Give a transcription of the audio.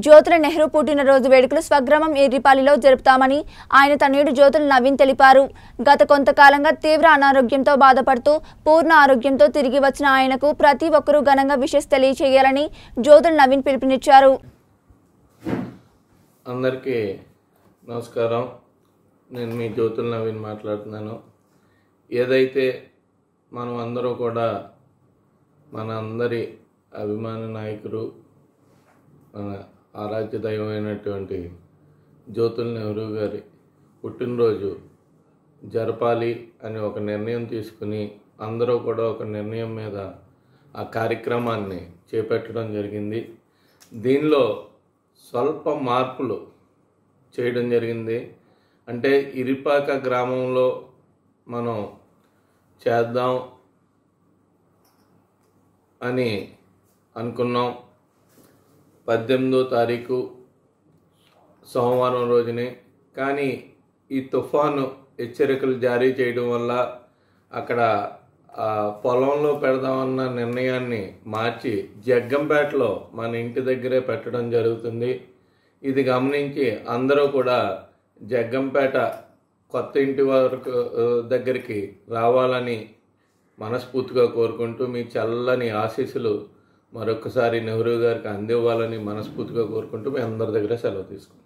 జ్యోతుల నెహ్రూ పుట్టినరోజు వేడుకలు స్వగ్రామం ఎర్రిపాలిలో జరుపుతామని ఆయన తనయుడు జ్యోతుల నవీన్ తెలిపారు. గత కొంతకాలంగా తీవ్ర అనారోగ్యంతో బాధపడుతూ పూర్ణ ఆరోగ్యంతో తిరిగి వచ్చిన ఆయనకు ప్రతి ఒక్కరూ ఘనంగా విషెస్ తెలియచేయాలని జ్యోతుల నవీన్ పిలుపునిచ్చారు. అందరికీ నమస్కారం. నేను మీ జ్యోతుల నవీన్ మాట్లాడుతున్నాను. ఏదైతే మనం అందరూ కూడా మన అందరి అభిమాన నాయకులు మన ఆరాధ్య దైవమైనటువంటి జ్యోతుల నెహ్రూ గారి పుట్టినరోజు జరపాలి అని ఒక నిర్ణయం తీసుకుని అందరూ కూడా ఒక నిర్ణయం మీద ఆ కార్యక్రమాన్ని చేపట్టడం జరిగింది. దీనిలో స్వల్ప మార్పులు చేయడం జరిగింది. అంటే ఇరిపాక గ్రామంలో మనం చేద్దాం అని అనుకున్నాం. పద్దెనిమిదో తారీఖు సోమవారం రోజునే. కానీ ఈ తుఫాను హెచ్చరికలు జారీ చేయడం వల్ల అక్కడ ఆ పొలంలో పెడదామన్న నిర్ణయాన్ని మార్చి జగ్గంపేటలో మన ఇంటి దగ్గరే పెట్టడం జరుగుతుంది. ఇది గమనించి అందరూ కూడా జగ్గంపేట కొత్త ఇంటి వరకు దగ్గరికి రావాలని మనస్ఫూర్తిగా కోరుకుంటూ మీ చల్లని ఆశీస్సులు మరొకసారి నెహ్రూ గారికి అందివ్వాలని మనస్ఫూర్తిగా కోరుకుంటూ మీ అందరి దగ్గర సెలవు తీసుకుంటాం